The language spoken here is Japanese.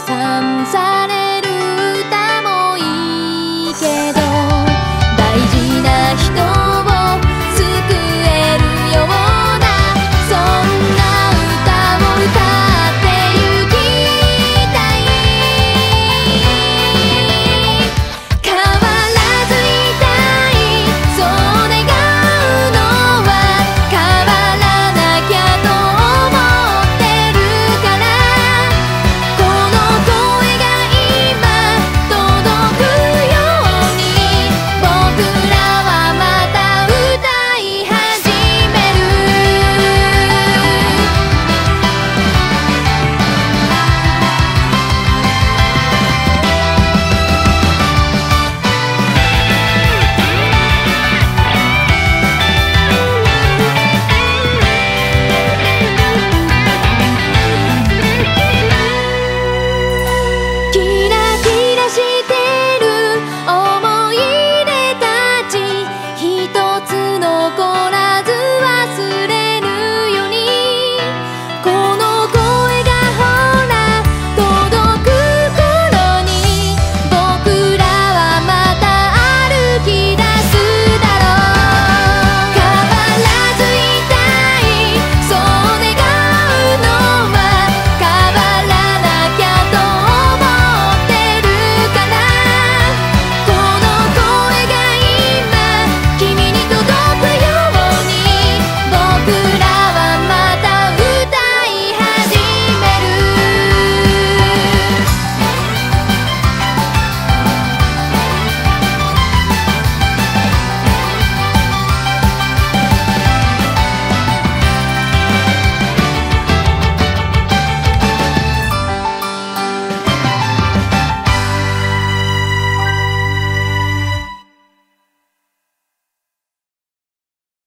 散される歌もいいけど